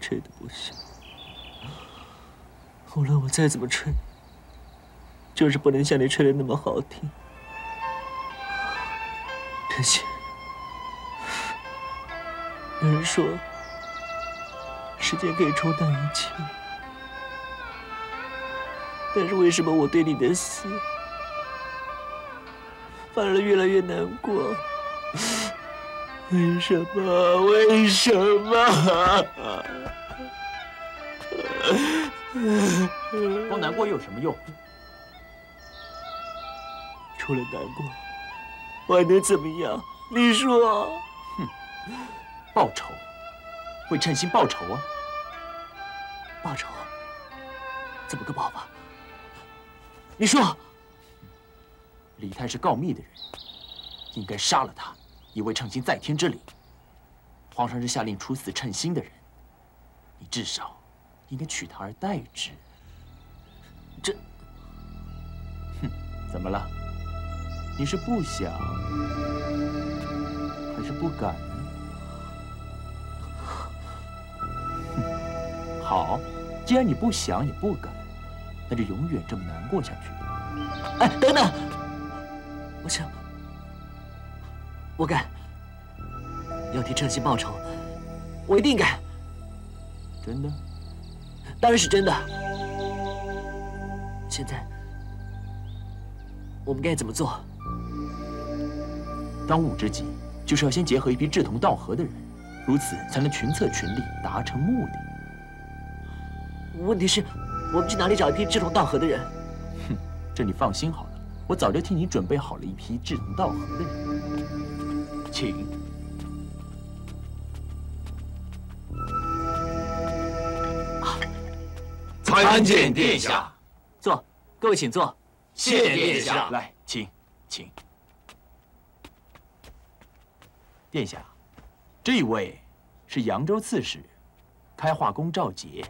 吹的不行，无论我再怎么吹，就是不能像你吹的那么好听。陈曦，有人说，时间可以冲淡一切，但是为什么我对你的死，反而越来越难过？为什么？为什么？光难过又有什么用？除了难过，我还能怎么样？你说？哼，报仇，为称心报仇啊！报仇？怎么个报法？你说？李泰是告密的人，应该杀了他。以为称心在天之灵，皇上是下令处死称心的人，你至少应该取他而代之。这，哼，怎么了？你是不想，还是不敢？哼，好，既然你不想也不敢，那就永远这么难过下去。哎，等等，我想。我敢，要替称心报仇，我一定敢。真的？当然是真的。现在我们该怎么做？当务之急就是要先结合一批志同道合的人，如此才能群策群力，达成目的。问题是，我们去哪里找一批志同道合的人？哼，这你放心好了，我早就替你准备好了一批志同道合的人。请。参见殿下。坐，各位请坐。谢殿下。来，请，请。殿下，这位是扬州刺史，开化公赵杰。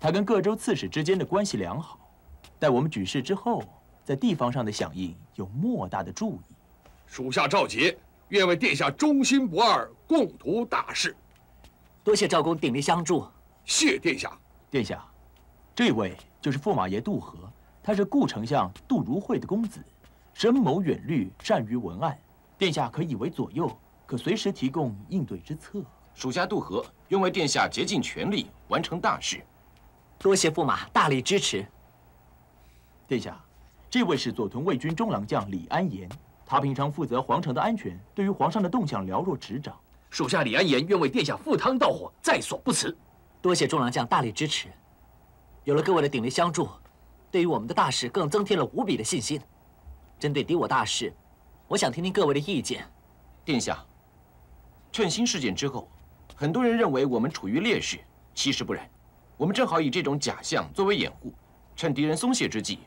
他跟各州刺史之间的关系良好，待我们举事之后，在地方上的响应有莫大的助意。属下赵杰。愿为殿下忠心不二，共图大事。多谢赵公鼎力相助。谢殿下。殿下，这位就是驸马爷杜和，他是顾丞相杜如晦的公子，深谋远虑，善于文案。殿下可以为左右，可随时提供应对之策。属下杜和愿为殿下竭尽全力，完成大事。多谢驸马大力支持。殿下，这位是左屯卫军中郎将李安言。他平常负责皇城的安全，对于皇上的动向了若指掌。属下李安言愿为殿下赴汤蹈火，在所不辞。多谢中郎将大力支持，有了各位的鼎力相助，对于我们的大事更增添了无比的信心。针对敌我大事，我想听听各位的意见。殿下，称心事件之后，很多人认为我们处于劣势，其实不然。我们正好以这种假象作为掩护，趁敌人松懈之际，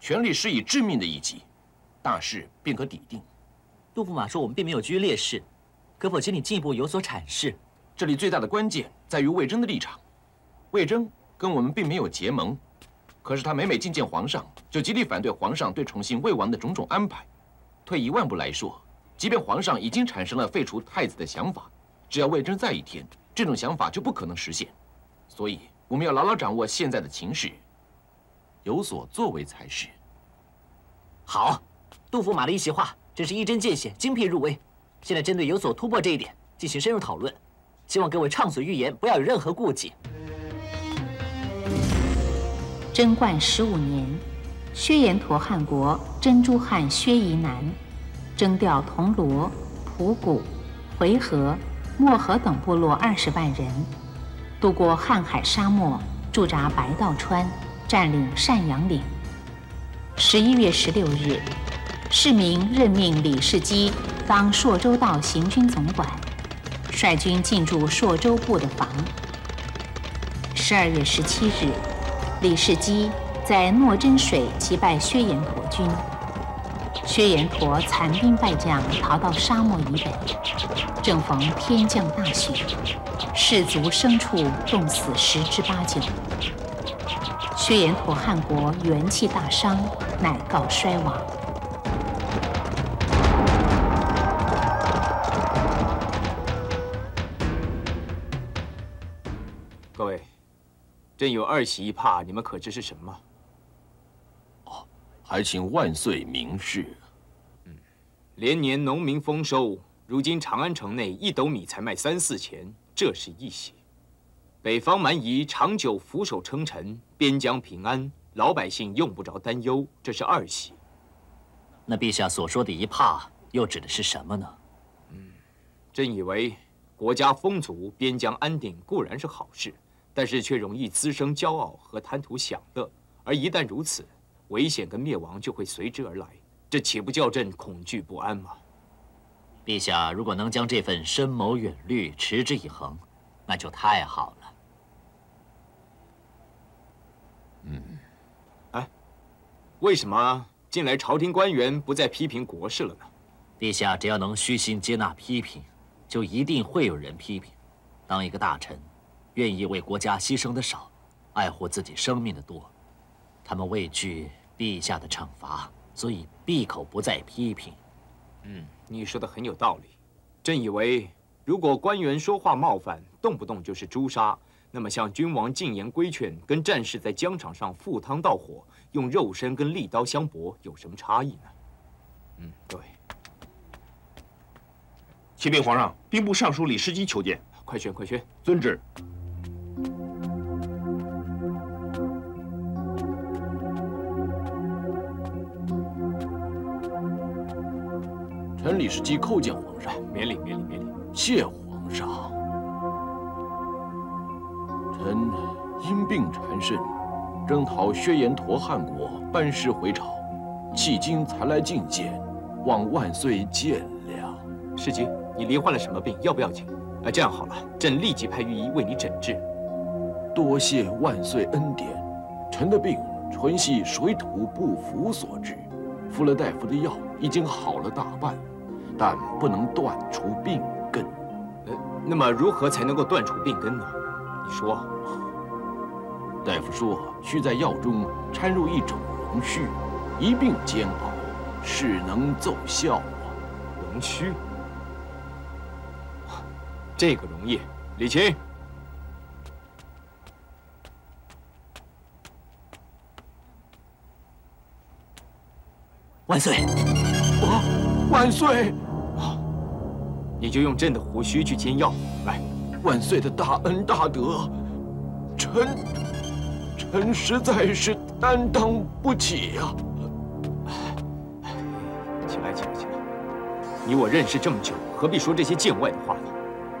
全力施以致命的一击。大事便可抵定。杜驸马说我们并没有居于劣势，可否请你进一步有所阐释？这里最大的关键在于魏征的立场。魏征跟我们并没有结盟，可是他每每觐见皇上，就极力反对皇上对宠幸魏王的种种安排。退一万步来说，即便皇上已经产生了废除太子的想法，只要魏征在一天，这种想法就不可能实现。所以我们要牢牢掌握现在的情势，有所作为才是。好。杜驸马的一席话真是一针见血、精辟入微。现在针对有所突破这一点进行深入讨论，希望各位畅所欲言，不要有任何顾忌。贞观十五年，薛延陀汗国珍珠汗薛夷南征调铜锣、仆谷、回纥、漠河等部落二十万人，渡过瀚海沙漠，驻扎白道川，占领单阳岭。十一月十六日。市民任命李世基当朔州道行军总管，率军进驻朔州部的防。十二月十七日，李世基在诺真水击败薛延陀军，薛延陀残兵败将逃到沙漠以北。正逢天降大雪，士卒牲畜冻死十之八九。薛延陀汗国元气大伤，乃告衰亡。朕有二喜一怕，你们可知是什么？哦还请万岁明示。嗯连年农民丰收，如今长安城内一斗米才卖三四钱，这是一喜；北方蛮夷长久俯首称臣，边疆平安，老百姓用不着担忧，这是二喜。那陛下所说的一怕，又指的是什么呢？嗯朕以为国家丰足、边疆安定固然是好事，但是却容易滋生骄傲和贪图享乐，而一旦如此，危险跟灭亡就会随之而来，这岂不叫朕恐惧不安吗？陛下如果能将这份深谋远虑持之以恒，那就太好了。嗯，哎为什么近来朝廷官员不再批评国事了呢？陛下只要能虚心接纳批评，就一定会有人批评。当一个大臣，愿意为国家牺牲的少，爱护自己生命的多，他们畏惧陛下的惩罚，所以闭口不再批评。嗯，你说的很有道理。朕以为，如果官员说话冒犯，动不动就是诛杀，那么向君王进言规劝，跟战士在疆场上赴汤蹈火，用肉身跟利刀相搏，有什么差异呢？嗯，对，启禀皇上，兵部尚书李世基求见。快宣快宣。遵旨。李世基叩见皇上，免礼免礼免礼。谢皇上。臣因病缠身，征讨薛延陀汗国，班师回朝，迄今才来觐见，望万岁见谅。世基，你罹患了什么病？要不要紧？哎，这样好了，朕立即派御医为你诊治。多谢万岁恩典，臣的病纯系水土不服所致，服了大夫的药，已经好了大半，但不能断除病根。呃，那么如何才能够断除病根呢？你说。大夫说，需在药中掺入一种龙须，一并煎熬，是能奏效啊。龙须，这个容易。李琴，万岁！啊，万岁！啊，你就用朕的胡须去煎药。来，万岁的大恩大德，臣臣实在是担当不起呀、起来，起来，起来！你我认识这么久，何必说这些见外的话呢？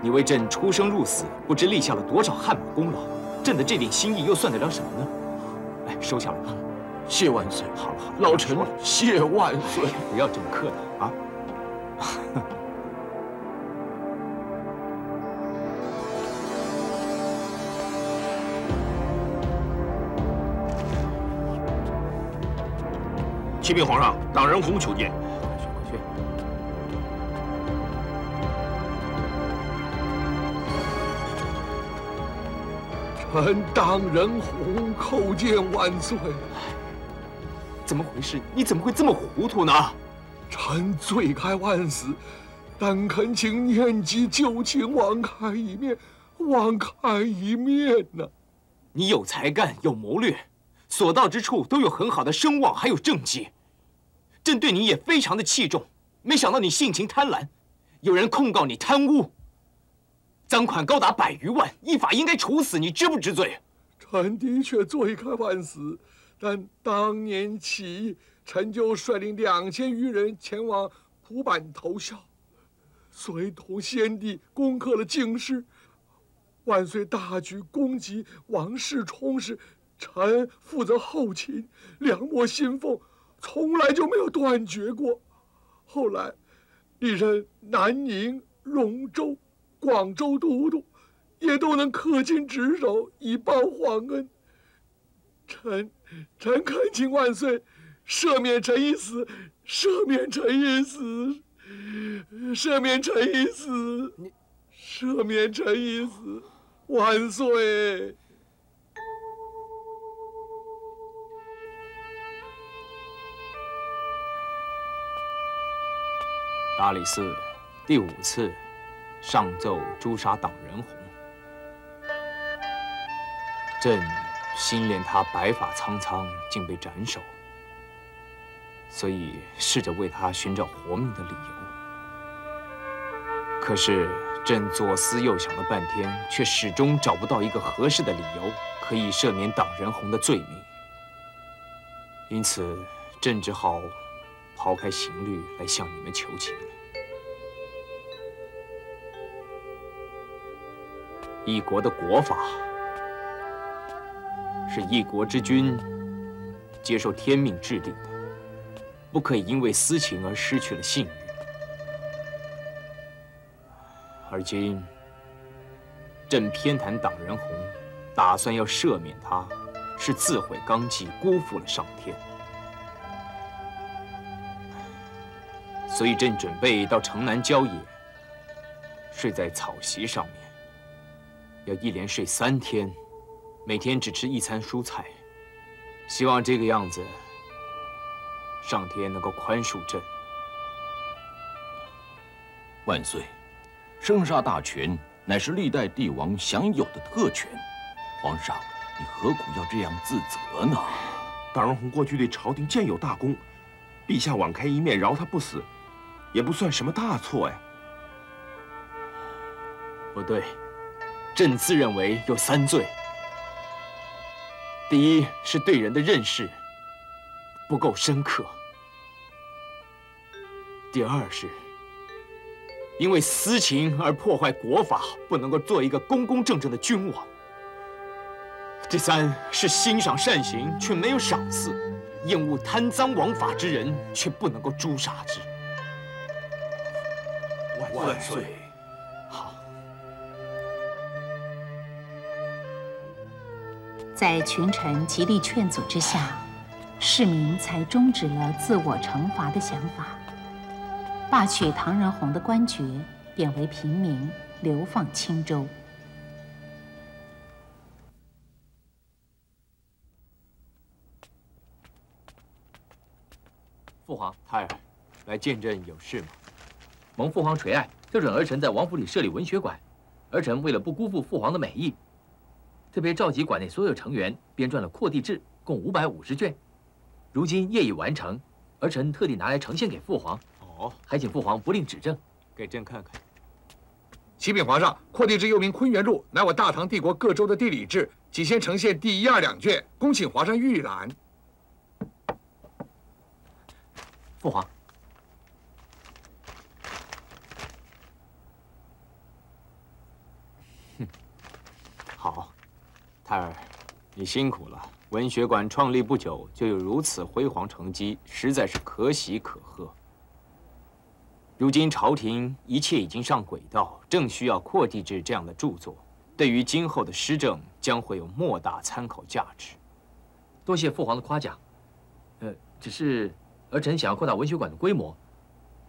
你为朕出生入死，不知立下了多少汗马功劳，朕的这点心意又算得了什么呢？来，收下了吧。谢万岁！好了好了，老臣谢万岁。不要这么客套启禀皇上，党仁洪求见。快去快去！臣党仁洪叩见万岁。怎么回事？你怎么会这么糊涂呢？臣罪该万死，但恳请念及旧情，网开一面，网开一面呐、你有才干，有谋略，所到之处都有很好的声望，还有政绩。朕对你也非常的器重，没想到你性情贪婪，有人控告你贪污，赃款高达百余万，依法应该处死，你知不知罪？臣的确罪该万死，但当年起义，臣就率领两千余人前往蒲坂投效，随同先帝攻克了京师。万岁大举攻击王世充时，臣负责后勤，两抹信奉，从来就没有断绝过。后来，历任南宁、荣州、广州都督，也都能恪尽职守，以报皇恩。臣臣恳请万岁赦免臣一死，赦免臣一死，赦免臣一死，赦免臣一死，万岁！大理寺第五次上奏诛杀党人红，朕心怜他白发苍苍，竟被斩首，所以试着为他寻找活命的理由。可是朕左思右想了半天，却始终找不到一个合适的理由可以赦免党人红的罪名。因此，朕只好抛开刑律来向你们求情一国的国法。是一国之君接受天命制定的，不可以因为私情而失去了信誉。而今朕偏袒党人红，打算要赦免他，是自毁纲纪，辜负了上天。所以朕准备到城南郊野，睡在草席上面，要一连睡三天。每天只吃一餐蔬菜，希望这个样子，上天能够宽恕朕。万岁，生杀大权乃是历代帝王享有的特权，皇上，你何苦要这样自责呢？大荣红过去对朝廷建有大功，陛下网开一面饶他不死，也不算什么大错呀。不对，朕自认为有三罪。第一是对人的认识不够深刻，第二是因为私情而破坏国法，不能够做一个公公正正的君王；第三是欣赏善行却没有赏赐，厌恶贪赃枉法之人却不能够诛杀之。万岁。在群臣极力劝阻之下，市民才终止了自我惩罚的想法，罢取唐仁洪的官爵，贬为平民，流放青州。父皇，太儿，来见朕有事吗？蒙父皇垂爱，特准儿臣在王府里设立文学馆。儿臣为了不辜负父皇的美意。特别召集馆内所有成员，编撰了《扩地志》，共五百五十卷，如今业已完成，儿臣特地拿来呈现给父皇。哦，还请父皇不吝指正，给朕看看。启禀皇上，《扩地志》又名《坤元录》，乃我大唐帝国各州的地理志，仅先呈现第一、二两卷，恭请皇上预览。父皇。太儿，你辛苦了。文学馆创立不久就有如此辉煌成绩，实在是可喜可贺。如今朝廷一切已经上轨道，正需要《扩地志》这样的著作，对于今后的施政将会有莫大参考价值。多谢父皇的夸奖。呃，只是儿臣想要扩大文学馆的规模，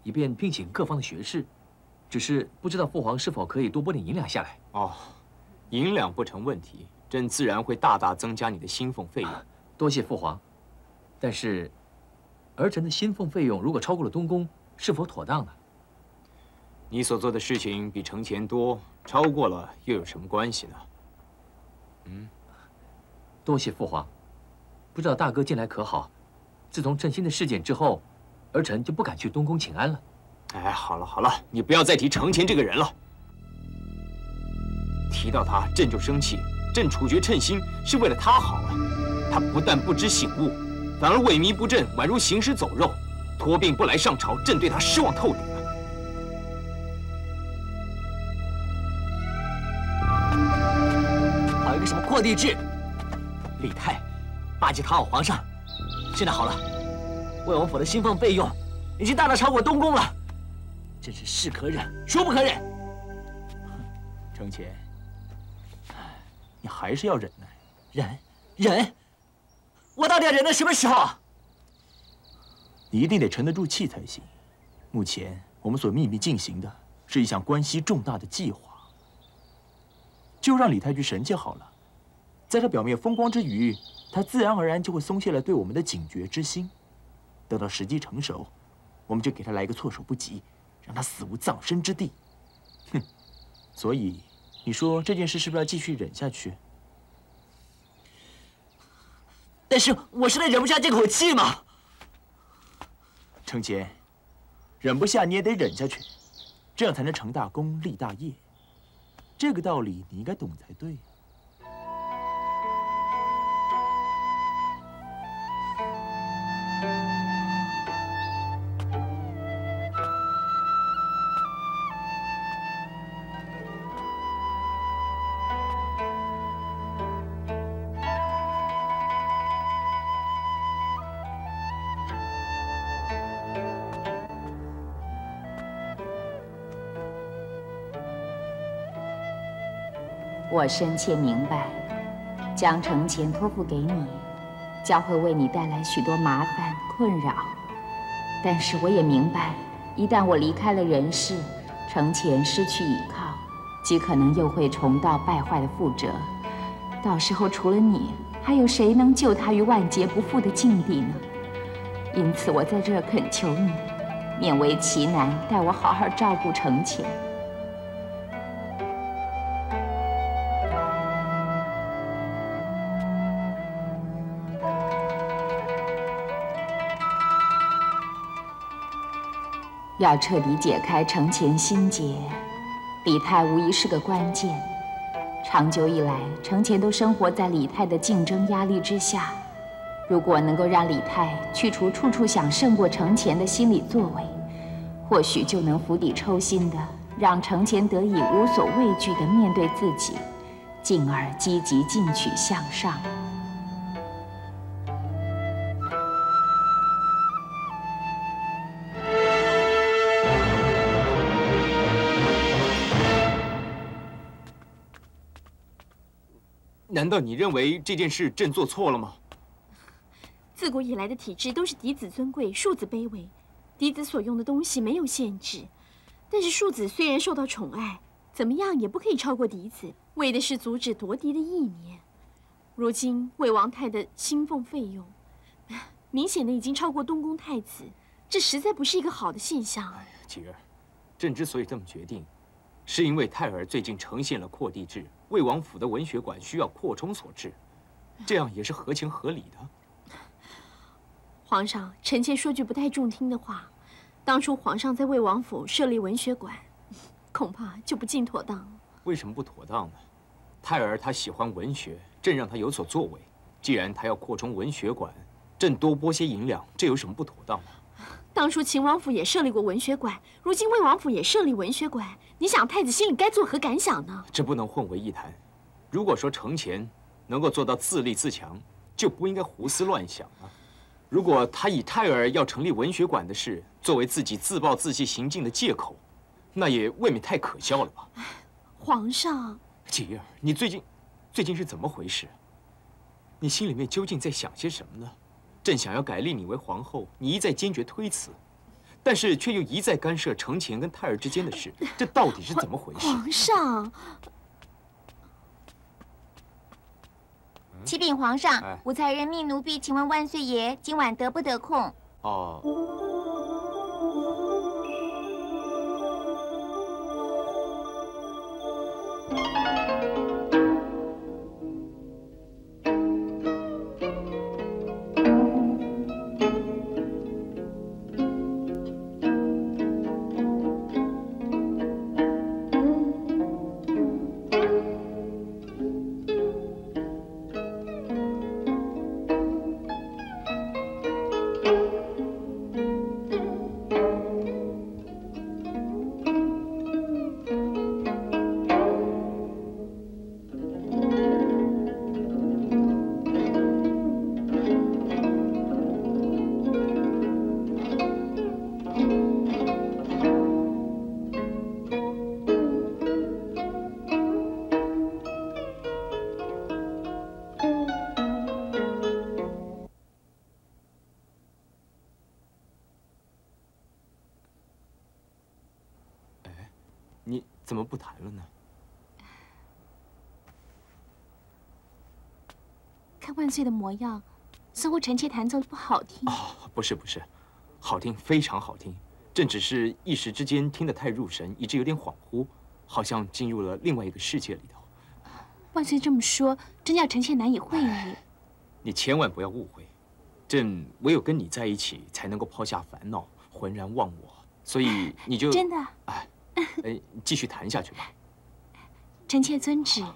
以便聘请各方的学士，只是不知道父皇是否可以多拨点银两下来。哦，银两不成问题。朕自然会大大增加你的薪俸费用，多谢父皇。但是，儿臣的薪俸费用如果超过了东宫，是否妥当呢？你所做的事情比程前多，超过了又有什么关系呢？嗯，多谢父皇。不知道大哥近来可好？自从称心的事件之后，儿臣就不敢去东宫请安了。哎，好了好了，你不要再提程前这个人了。提到他，朕就生气。朕处决称心是为了他好啊！他不但不知醒悟，反而萎靡不振，宛如行尸走肉，托病不来上朝。朕对他失望透顶了。还有一个什么破地志，李泰巴结讨好皇上。现在好了，魏王府的新俸费用已经大大超过东宫了，真是是可忍，孰不可忍！程潜。你还是要忍耐，忍，忍。我到底要忍到什么时候？你一定得沉得住气才行。目前我们所秘密进行的是一项关系重大的计划，就让李太君神气好了。在他表面风光之余，他自然而然就会松懈了对我们的警觉之心。等到时机成熟，我们就给他来一个措手不及，让他死无葬身之地。哼，所以。你说这件事是不是要继续忍下去？但是我实在忍不下这口气嘛。程杰，忍不下你也得忍下去，这样才能成大功立大业。这个道理你应该懂才对。我深切明白，将程前托付给你，将会为你带来许多麻烦困扰。但是我也明白，一旦我离开了人世，程前失去依靠，极可能又会重蹈败坏的覆辙。到时候除了你，还有谁能救他于万劫不复的境地呢？因此，我在这儿恳求你，勉为其难，代我好好照顾程前。要彻底解开程前心结，李泰无疑是个关键。长久以来，程前都生活在李泰的竞争压力之下。如果能够让李泰去除处处想胜过程前的心理作为，或许就能釜底抽薪的让程前得以无所畏惧的面对自己，进而积极进取向上。难道你认为这件事朕做错了吗？自古以来的体制都是嫡子尊贵，庶子卑微。嫡子所用的东西没有限制，但是庶子虽然受到宠爱，怎么样也不可以超过嫡子，为的是阻止夺嫡的意念。如今魏王太的薪俸费用，明显的已经超过东宫太子，这实在不是一个好的现象。哎呀，吉儿，朕之所以这么决定，是因为泰儿最近呈现了扩地制。魏王府的文学馆需要扩充所致，这样也是合情合理的。皇上，臣妾说句不太中听的话，当初皇上在魏王府设立文学馆，恐怕就不尽妥当。为什么不妥当呢？泰儿他喜欢文学，朕让他有所作为。既然他要扩充文学馆，朕多拨些银两，这有什么不妥当吗？当初秦王府也设立过文学馆，如今魏王府也设立文学馆，你想太子心里该作何感想呢？这不能混为一谈。如果说程前能够做到自立自强，就不应该胡思乱想了。如果他以泰儿要成立文学馆的事作为自己自暴自弃行径的借口，那也未免太可笑了吧？皇上，吉儿，你最近最近是怎么回事？你心里面究竟在想些什么呢？朕想要改立你为皇后，你一再坚决推辞，但是却又一再干涉承乾跟胎儿之间的事，这到底是怎么回事？皇上，启禀皇上，武才人命奴婢，请问万岁爷今晚得不得空？哦。看万岁的模样，似乎臣妾弹奏的不好听。哦，不是不是，好听，非常好听。朕只是一时之间听得太入神，以致有点恍惚，好像进入了另外一个世界里头。万岁这么说，真叫臣妾难以会意。你千万不要误会，朕唯有跟你在一起，才能够抛下烦恼，浑然忘我。所以 你就真的哎，哎，继续谈下去吧。臣妾遵旨。武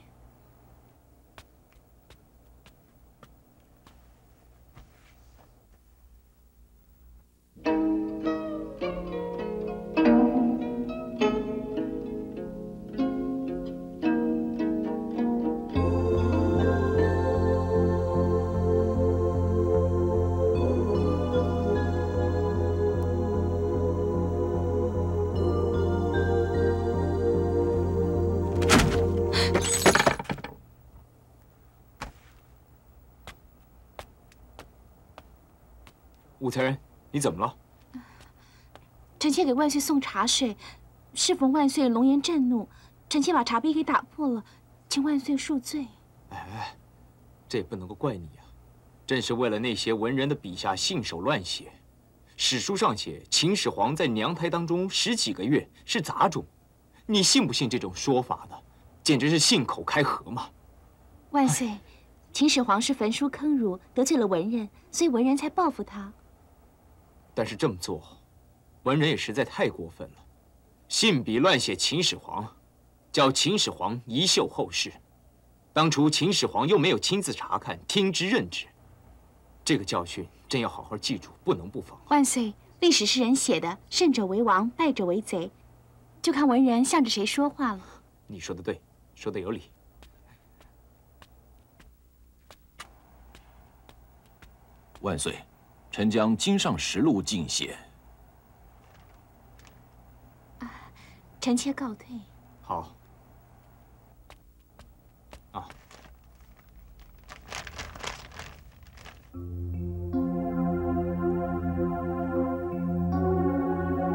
怎么了？臣妾给万岁送茶水，适逢万岁龙颜震怒，臣妾把茶杯给打破了，请万岁恕罪。哎，这也不能够怪你啊！正是为了那些文人的笔下信手乱写，史书上写秦始皇在娘胎当中十几个月是杂种，你信不信这种说法呢？简直是信口开河嘛！万岁，秦始皇是焚书坑儒，得罪了文人，所以文人才报复他。但是这么做，文人也实在太过分了，信笔乱写秦始皇，叫秦始皇遗秀后世。当初秦始皇又没有亲自查看、听之任之，这个教训朕要好好记住，不能不防。万岁，历史是人写的，胜者为王，败者为贼，就看文人向着谁说话了。你说的对，说的有理。万岁。臣将经上实录尽写。臣妾告退。好。啊。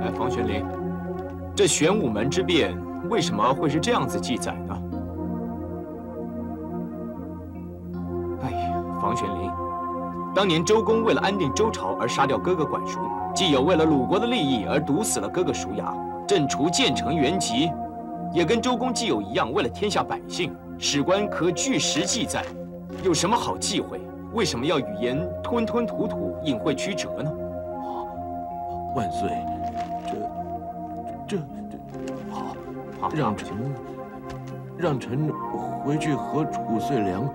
哎，房玄龄，这玄武门之变为什么会是这样子记载呢？当年周公为了安定周朝而杀掉哥哥管叔，既有为了鲁国的利益而毒死了哥哥叔牙，朕除建成原籍，也跟周公既有一样，为了天下百姓，史官可据实记载，有什么好忌讳？为什么要语言吞吞吐吐、隐晦曲折呢？万岁，这、这、这，好，好，让臣，让臣回去和褚遂良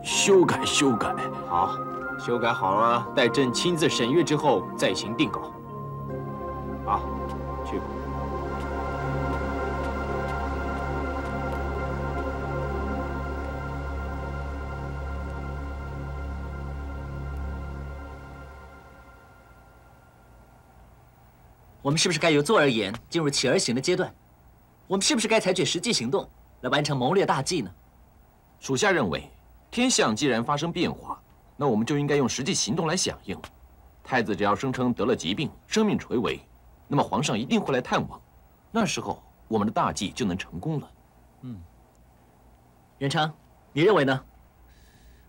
修改修改。好。修改好了，待朕亲自审阅之后再行定稿。啊，去吧。我们是不是该由坐而言进入起而行的阶段？我们是不是该采取实际行动来完成谋略大计呢？属下认为，天象既然发生变化。那我们就应该用实际行动来响应。太子只要声称得了疾病，生命垂危，那么皇上一定会来探望，那时候我们的大计就能成功了。嗯，元昌，你认为呢？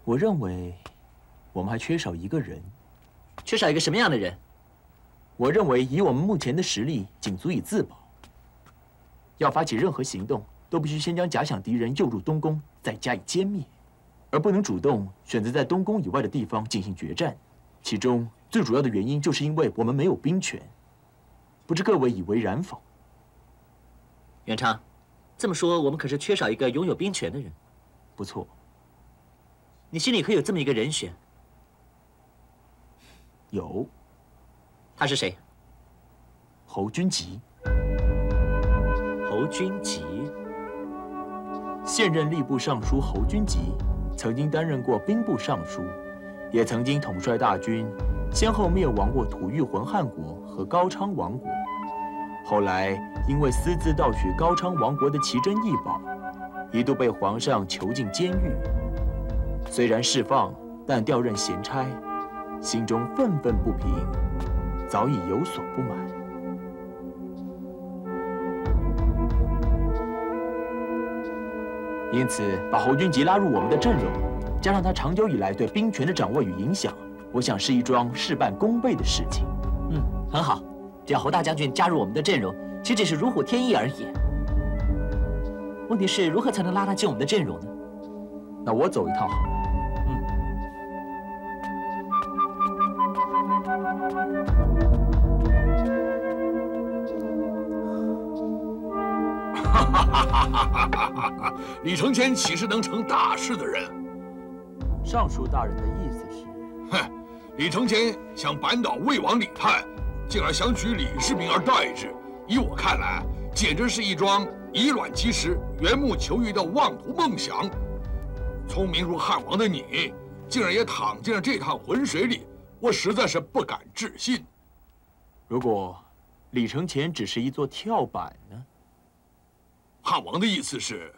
我认为，我们还缺少一个人。缺少一个什么样的人？我认为，以我们目前的实力，仅足以自保。要发起任何行动，都必须先将假想敌人诱入东宫，再加以歼灭。而不能主动选择在东宫以外的地方进行决战，其中最主要的原因就是因为我们没有兵权。不知各位以为然否？元昌，这么说，我们可是缺少一个拥有兵权的人。不错。你心里可有这么一个人选？有。他是谁？侯君集。侯君集。现任吏部尚书侯君集。曾经担任过兵部尚书，也曾经统帅大军，先后灭亡过吐谷浑汗国和高昌王国。后来因为私自盗取高昌王国的奇珍异宝，一度被皇上囚禁监狱。虽然释放，但调任闲差，心中愤愤不平，早已有所不满。因此，把侯君集拉入我们的阵容，加上他长久以来对兵权的掌握与影响，我想是一桩事半功倍的事情。嗯，很好。只要侯大将军加入我们的阵容，岂只是如虎添翼而已？问题是如何才能拉他进我们的阵容呢？那我走一趟好。李承乾岂是能成大事的人？尚书大人的意思是，哼，李承乾想扳倒魏王李泰，竟然想取李世民而代之。依我看来，简直是一桩以卵击石、缘木求鱼的妄图梦想。聪明如汉王的你，竟然也躺进了这趟浑水里，我实在是不敢置信。如果李承乾只是一座跳板呢？汉王的意思是，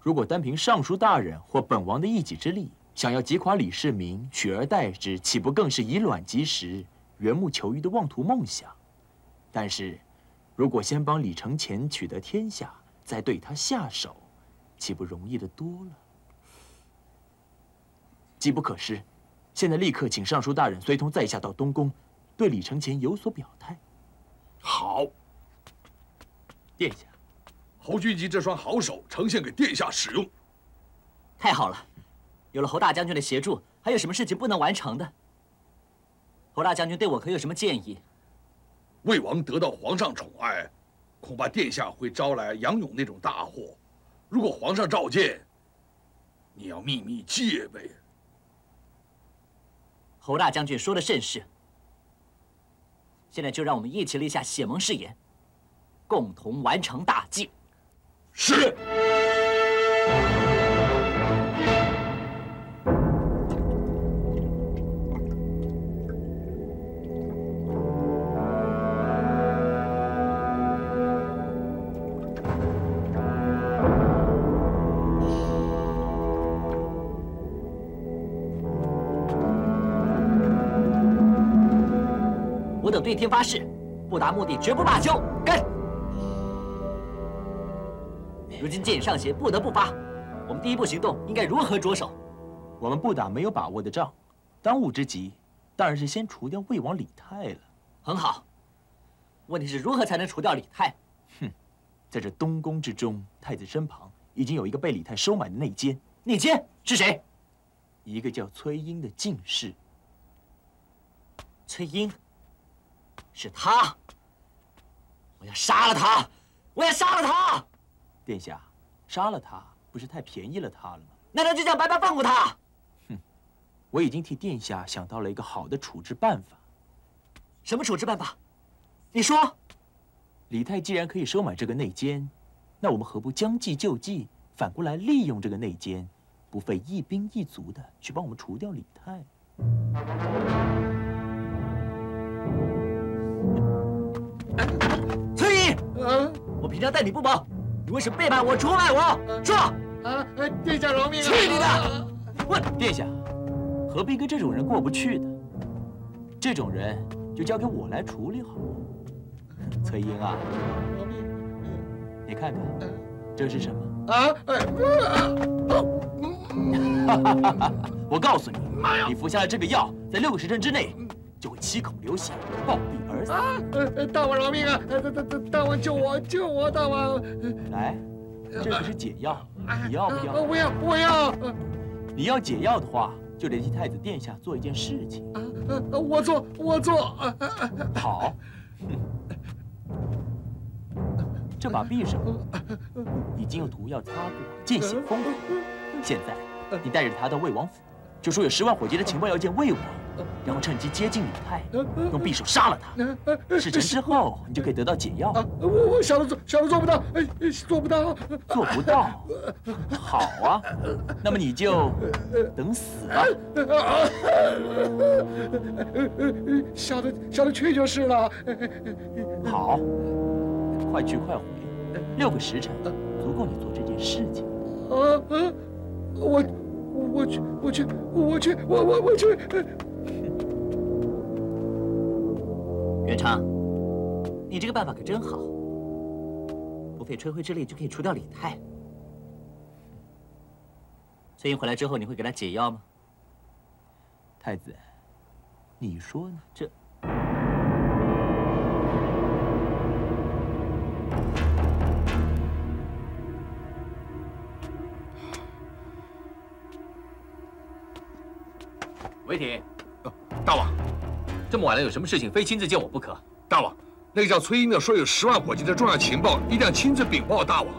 如果单凭尚书大人或本王的一己之力，想要击垮李世民，取而代之，岂不更是以卵击石、缘木求鱼的妄图梦想？但是，如果先帮李承乾取得天下，再对他下手，岂不容易的多了？机不可失，现在立刻请尚书大人随同在下到东宫。对李承乾有所表态。好，殿下，侯君集这双好手呈现给殿下使用。太好了，有了侯大将军的协助，还有什么事情不能完成的？侯大将军对我可有什么建议？魏王得到皇上宠爱，恐怕殿下会招来杨勇那种大祸。如果皇上召见，你要秘密戒备。侯大将军说的甚是。现在就让我们一起立下血盟誓言，共同完成大计。是。我等对天发誓，不达目的绝不罢休。跟。如今箭上弦，不得不发。我们第一步行动应该如何着手？我们不打没有把握的仗，当务之急当然是先除掉魏王李泰了。很好。问题是如何才能除掉李泰？哼，在这东宫之中，太子身旁已经有一个被李泰收买的内奸。内奸是谁？一个叫崔英的进士。崔英。是他，我要杀了他！我要杀了他！殿下，杀了他不是太便宜了他了吗？难道就这样白白放过他？哼，我已经替殿下想到了一个好的处置办法。什么处置办法？你说。李泰既然可以收买这个内奸，那我们何不将计就计，反过来利用这个内奸，不费一兵一卒的去帮我们除掉李泰？嗯，我平常待你不薄，你为什么背叛我、出卖我？说！啊，殿下饶命！去你的！问殿下，何必跟这种人过不去呢？这种人就交给我来处理好了。崔英啊，你看看，这是什么？啊！我告诉你，你服下了这个药，在六个时辰之内。就会七口流血，暴毙而死。啊！大王饶命啊！大大大大王救我！救我！大王，来，这可是解药，你要不要？我要，我要。你要解药的话，就联系太子殿下做一件事情。啊我做，我做。好。这把匕首已经用毒药擦过，见血封口。现在你带着他到魏王府，就说有十万火急的情报要见魏王。然后趁机接近李泰，用匕首杀了他。事成之后，你就可以得到解药。我我小的做，小的做不到，哎，做不到，做不到。好啊，那么你就等死吧。小的，小的去就是了。好，快去快回，六个时辰足够你做这件事情。啊啊，我我去，我去，我去，我我我去。元昌，你这个办法可真好，不费吹灰之力就可以除掉李泰。崔英回来之后，你会给他解药吗？太子，你说呢？这大王。这么晚了，有什么事情非亲自见我不可？大王，那个叫崔英的说有十万火急的重要情报，一定要亲自禀报大王。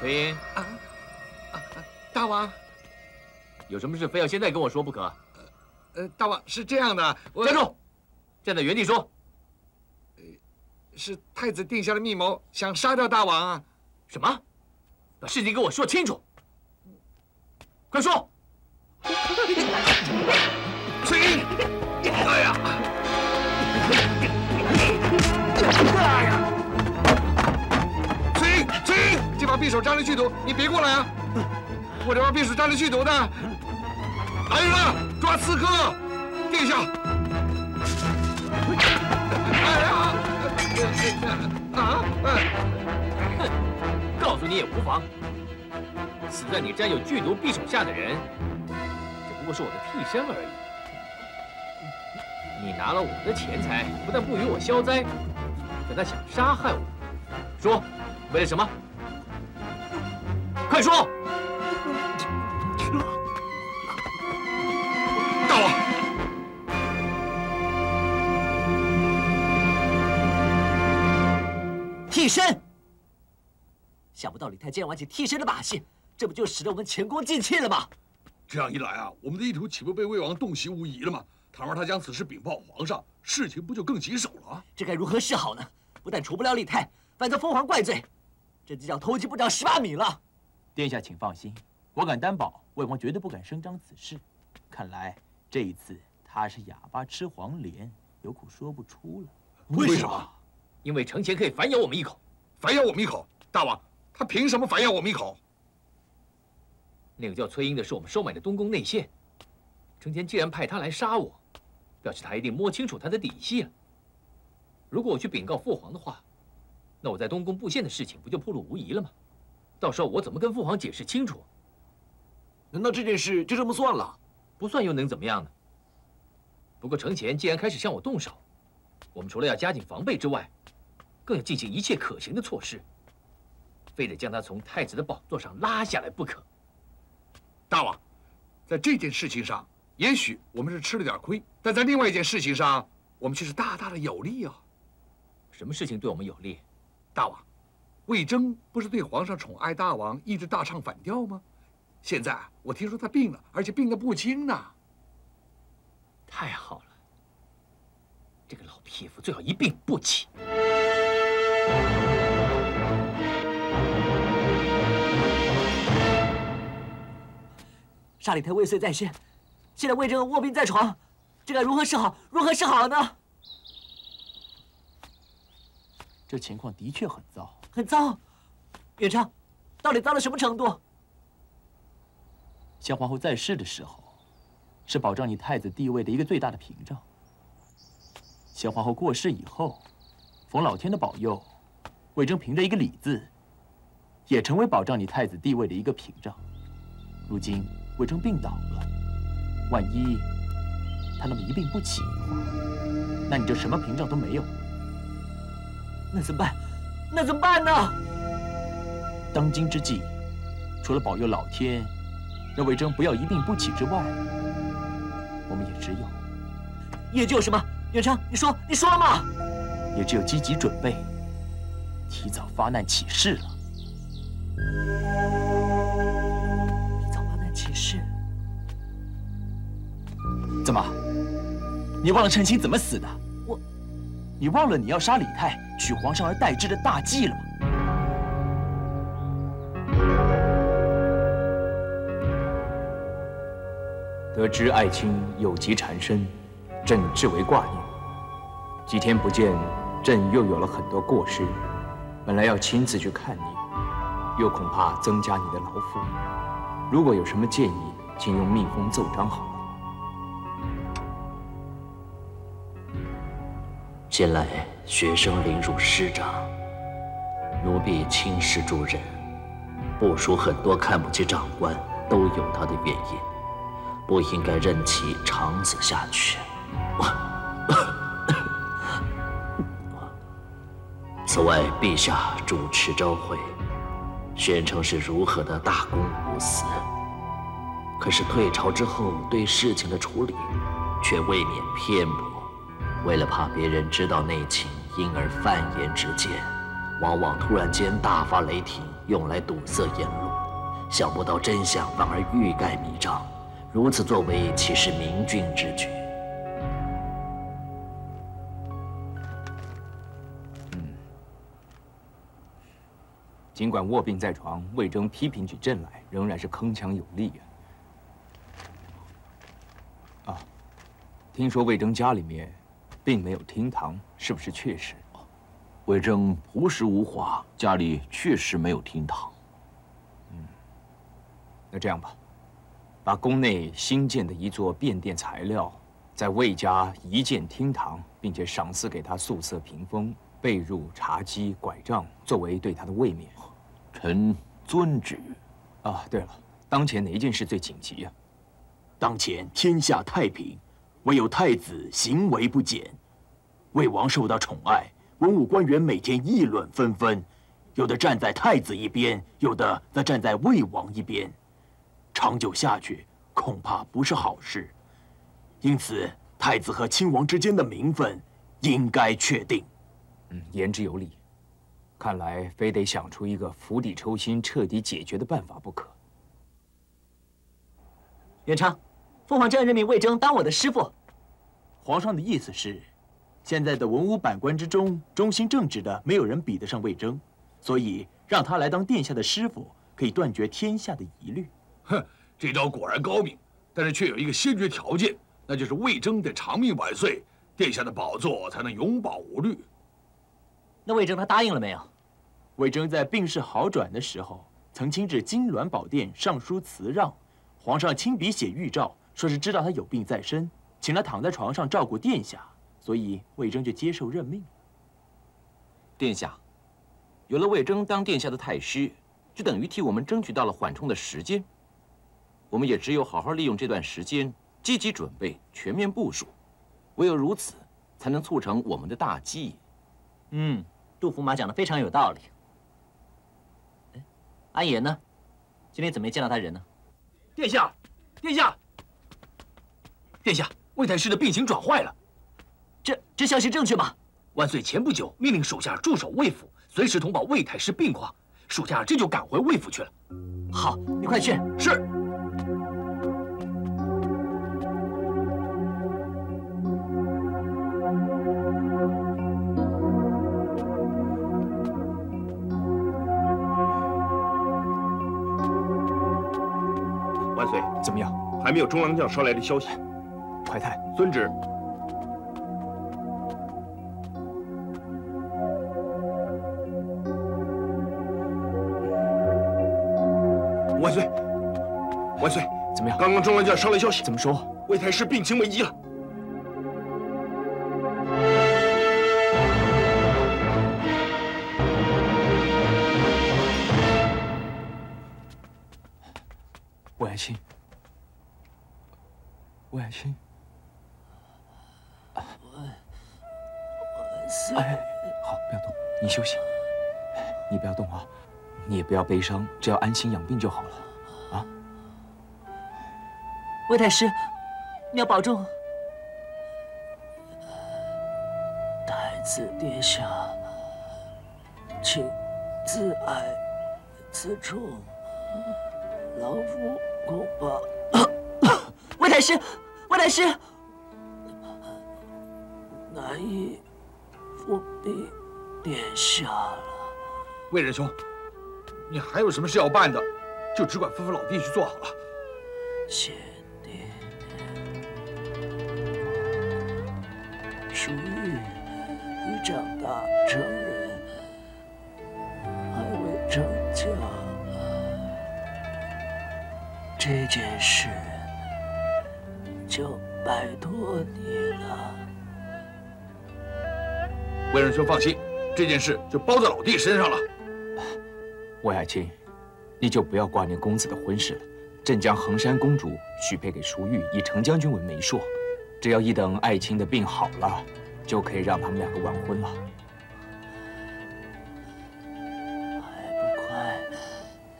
崔英啊，大王，有什么事非要现在跟我说不可？呃，大王是这样的，站住，站在原地说。是太子定下的密谋，想杀掉大王啊！什么？把事情给我说清楚，快说！崔英，哎呀！哎呀！崔英，崔英，这把匕首沾了剧毒，你别过来啊！我这把匕首沾了剧毒的，来人啊，抓刺客！殿下！啊！告诉你也无妨。死在你沾有剧毒匕首下的人，只不过是我的替身而已。你拿了我的钱财，不但不与我消灾，反倒想杀害我。说，为了什么？快说！替身，想不到李太竟然玩起替身的把戏，这不就使得我们前功尽弃了吗？这样一来啊，我们的意图岂不被魏王洞悉无疑了吗？倘若他将此事禀报皇上，事情不就更棘手了？这该如何是好呢？不但除不了李泰，反遭封皇怪罪，这就叫偷鸡不着蚀把米了。殿下，请放心，我敢担保，魏王绝对不敢声张此事。看来这一次他是哑巴吃黄连，有苦说不出了。为什么？因为程前可以反咬我们一口，反咬我们一口。大王，他凭什么反咬我们一口？那个叫崔英的是我们收买的东宫内线，程前既然派他来杀我，表示他一定摸清楚他的底细了。如果我去禀告父皇的话，那我在东宫布线的事情不就暴露无遗了吗？到时候我怎么跟父皇解释清楚？难道这件事就这么算了？不算又能怎么样呢？不过程前既然开始向我动手，我们除了要加紧防备之外，更要进行一切可行的措施，非得将他从太子的宝座上拉下来不可。大王，在这件事情上，也许我们是吃了点亏，但在另外一件事情上，我们却是大大的有利啊。什么事情对我们有利？大王，魏征不是对皇上宠爱大王一直大唱反调吗？现在我听说他病了，而且病得不轻呢。太好了，这个老匹夫最好一病不起。杀里特未遂在先，现在魏征卧病在床，这该如何是好？如何是好呢？这情况的确很糟，很糟。远昌，到底糟到什么程度？先皇后在世的时候，是保障你太子地位的一个最大的屏障。先皇后过世以后，逢老天的保佑，魏征凭着一个“李”字，也成为保障你太子地位的一个屏障。如今魏征病倒了，万一他那么一病不起的话，那你就什么屏障都没有。那怎么办？那怎么办呢？当今之计，除了保佑老天让魏征不要一病不起之外，我们也只有，也就什么？远昌，你说，你说嘛？也只有积极准备，提早发难起事了。提早发难起事？怎么？你忘了陈清怎么死的？我，你忘了你要杀李泰，取皇上而代之的大计了吗？得知爱卿有疾缠身，朕至为挂念。几天不见，朕又有了很多过失。本来要亲自去看你，又恐怕增加你的劳负。如果有什么建议，请用密封奏章好了。近来学生凌辱师长，奴婢轻视诸人，部属很多看不起长官，都有他的原因。不应该任其长此下去。此外，陛下主持朝会，宣称是如何的大公无私。可是退朝之后，对事情的处理却未免偏颇。为了怕别人知道内情，因而犯言直谏，往往突然间大发雷霆，用来堵塞言路。想不到真相反而欲盖弥彰，如此作为岂是明君之举？尽管卧病在床，魏征批评起朕来仍然是铿锵有力啊！啊，听说魏征家里面并没有厅堂，是不是确实？魏征朴实无华，家里确实没有厅堂。嗯，那这样吧，把宫内新建的一座便殿材料，在魏家移建厅堂，并且赏赐给他素色屏风、被褥、茶几、拐杖，作为对他的卫冕。臣遵旨。啊，对了，当前哪一件事最紧急呀？当前天下太平，唯有太子行为不检，魏王受到宠爱，文武官员每天议论纷纷，有的站在太子一边，有的则站在魏王一边，长久下去恐怕不是好事。因此，太子和亲王之间的名分应该确定。嗯，言之有理。看来非得想出一个釜底抽薪、彻底解决的办法不可。元昌，父皇正任命魏征当我的师傅。皇上的意思是，现在的文武百官之中，忠心正直的没有人比得上魏征，所以让他来当殿下的师傅，可以断绝天下的疑虑。哼，这招果然高明，但是却有一个先决条件，那就是魏征得长命百岁，殿下的宝座才能永保无虑。那魏征他答应了没有？魏征在病势好转的时候，曾亲至金銮宝殿上书辞让，皇上亲笔写谕诏，说是知道他有病在身，请他躺在床上照顾殿下，所以魏征就接受任命了。殿下，有了魏征当殿下的太师，就等于替我们争取到了缓冲的时间。我们也只有好好利用这段时间，积极准备，全面部署，唯有如此，才能促成我们的大计。嗯。杜驸马讲的非常有道理。安言呢？今天怎么没见到他人呢？殿下，殿下，殿下，魏太师的病情转坏了。这这消息正确吗？万岁前不久命令属下驻守魏府，随时通报魏太师病况。属下这就赶回魏府去了。好，你快去。是。没有中郎将捎来的消息。怀泰，遵旨。万岁！万岁！怎么样？刚刚中郎将捎来消息。怎么说？魏太师病情危急了。哎，好，不要动，你休息。你不要动啊，你也不要悲伤，只要安心养病就好了。啊，魏太师，你要保重。太子殿下，请自爱自重，老夫恐怕 魏太师。魏太师，难以复禀殿下了。魏仁兄，你还有什么事要办的，就只管吩咐老弟去做好了。贤弟，淑玉你长大成人，还未成家，这件事。就拜托你了，魏仁兄放心，这件事就包在老弟身上了。魏爱卿，你就不要挂念公子的婚事了。朕将衡山公主许配给淑玉，以程将军为媒妁。只要一等爱卿的病好了，就可以让他们两个完婚了。还不快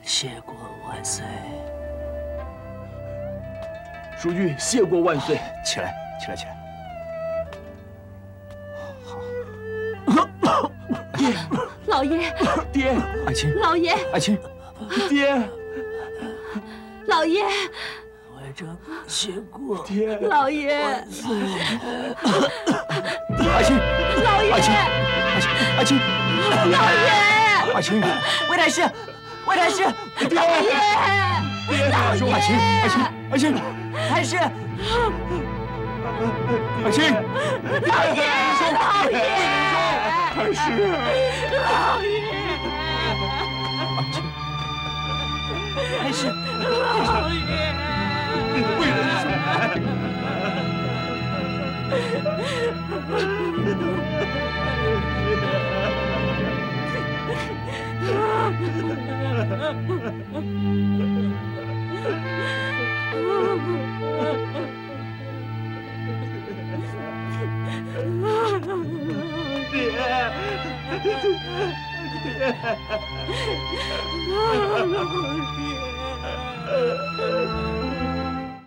谢过万岁！淑玉，谢过万岁！起来，起来，起来！爷，爹，爱卿，老爷，爱卿，爹，老爷，魏征谢过，爹，老爷，爱卿，老爷，爱卿，爱卿，爱卿，老爷，爱卿，魏太师，魏太师，老爷，爹，老爷，爱卿，爱卿，爱卿，太师，爱卿，老爷，老爷，太师，老爷，太师，老爷，魏仁老爷。